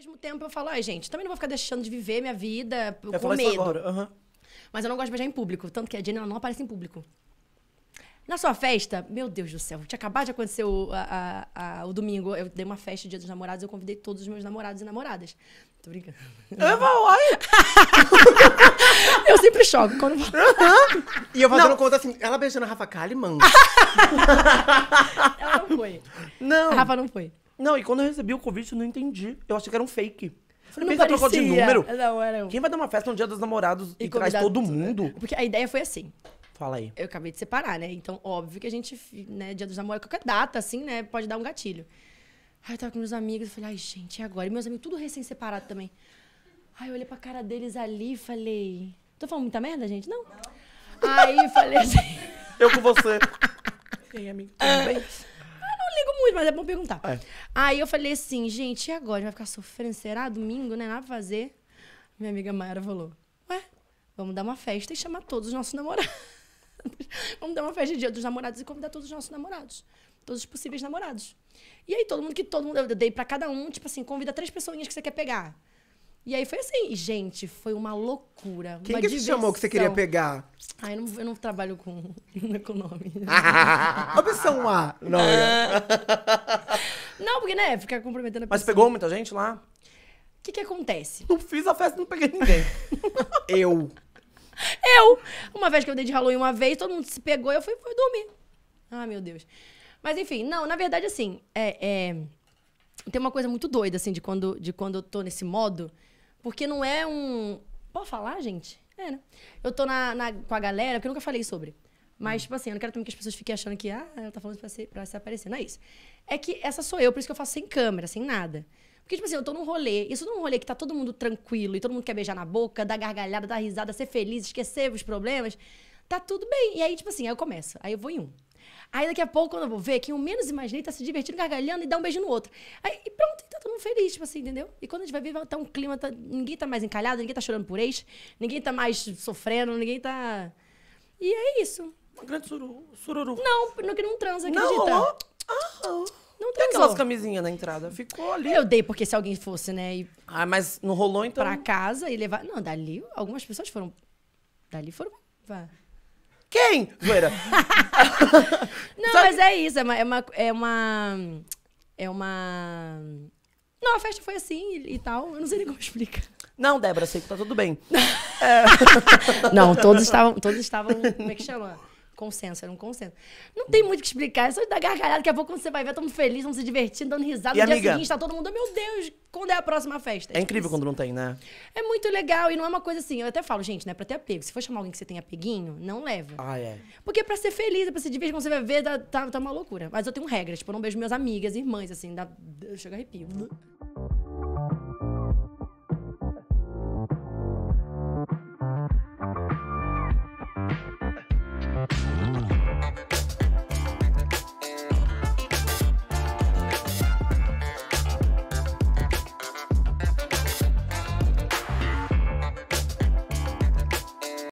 mesmo tempo eu falo, ai, gente, também não vou ficar deixando de viver minha vida Eu com medo. aham. Mas eu não gosto de beijar em público. Tanto que a Jenny não aparece em público. Na sua festa, meu Deus do céu, tinha acabado de acontecer o, a- a- a- o domingo. Eu dei uma festa dia dos namorados, eu convidei todos os meus namorados e namoradas. Tô brincando. Eu vou, ai. Eu sempre choco quando eu falo. E eu fazendo conta assim, ela beijando a Rafa Kalimann. Ela não foi. Não. A Rafa não foi. Não, e quando eu recebi o convite, eu não entendi. Eu achei que era um fake. Falei, Não trocou de parecia. número. Não, era. Quem vai dar uma festa no dia dos namorados e, traz convidar todo tudo. mundo? Porque a ideia foi assim. Fala aí. Eu acabei de separar, né? Então, óbvio que a gente, né, dia dos namorados, qualquer data, assim, né, pode dar um gatilho. Aí eu tava com meus amigos, eu falei, ai, gente, e agora? E meus amigos tudo recém-separado também. Aí eu olhei pra cara deles ali e falei, tô falando muita merda, gente? Não. Aí eu falei assim, Eu com você. e aí, amigo? Tudo bem? Não ligo muito, mas é bom perguntar. É. Aí eu falei assim, gente, e agora? Vai ficar sofrendo? Será? Domingo, né? Nada pra fazer. Minha amiga Mayara falou, ué, vamos dar uma festa e chamar todos os nossos namorados. vamos dar uma festa de dia dos namorados e convidar todos os nossos namorados. Todos os possíveis namorados. E aí todo mundo que todo mundo, eu dei pra cada um, tipo assim, convida três pessoas que você quer pegar. E aí foi assim, gente, foi uma loucura. Quem uma que te chamou que você queria diversão. pegar? Ai, eu não, eu não trabalho com, com nome. Opção A. Não, é. não, porque, né, ficar comprometendo a Mas pessoa. pegou muita gente lá? O que que acontece? Não fiz a festa, não peguei ninguém. eu. Eu! Uma vez que eu dei de Halloween uma vez, todo mundo se pegou e eu fui, fui dormir. Ah, meu Deus. Mas enfim, não, na verdade, assim, é, é, tem uma coisa muito doida, assim, de quando, de quando eu tô nesse modo, porque não é um. Pode falar, gente? É, né? Eu tô na, na- com a galera, porque eu nunca falei sobre. Mas, tipo assim, eu não quero também que as pessoas fiquem achando que, ah, ela tá falando pra se, pra se aparecer. Não é isso. É que essa sou eu, por isso que eu faço sem câmera, sem nada. Porque, tipo assim, eu tô num rolê, isso num rolê que tá todo mundo tranquilo e todo mundo quer beijar na boca, dar gargalhada, dar risada, ser feliz, esquecer os problemas. Tá tudo bem. E aí, tipo assim, aí eu começo. Aí eu vou em um. Aí daqui a pouco, quando eu vou ver, quem eu menos imaginei tá se divertindo, gargalhando e dá um beijo no outro. Aí e pronto, e tá todo mundo feliz, tipo assim, entendeu? E quando a gente vai ver, tá um clima, tá- ninguém tá mais encalhado, ninguém tá chorando por ex, ninguém tá mais sofrendo, ninguém tá. E é isso. Uma grande sururu. sururu. Não, não que não transa, Não, acredita? Ah, Não e aquelas transou. camisinhas na entrada? Ficou ali. Eu dei porque se alguém fosse, né, ir Ah, mas não rolou então? pra casa e levar. Não, dali, algumas pessoas foram. Dali foram. vá. Quem? Zoeira. Não, Sabe- mas é isso. É uma, é uma. É uma. É uma... Não, a festa foi assim e, e tal. Eu não sei nem como explicar. Não, Débora, sei que tá tudo bem. Não, todos estavam. Todos estavam. Como é que chama? Consenso, era um consenso. Não tem muito o que explicar, é só dar gargalhada. Daqui a pouco, quando você vai ver, todo mundo feliz, vamos se divertindo, dando risada. E, no dia amiga? seguinte, tá todo mundo, meu Deus, quando é a próxima festa? É tipo incrível isso. quando não tem, né? É muito legal e não é uma coisa assim. Eu até falo, gente, não é pra ter apego. Se for chamar alguém que você tem apeguinho, não leva. Ah, é. Porque é pra ser feliz, é pra se divertir, quando você vai ver, tá, tá, tá uma loucura. Mas eu tenho regras, tipo, eu não beijo minhas amigas, irmãs, assim, dá, eu chego a arrepio.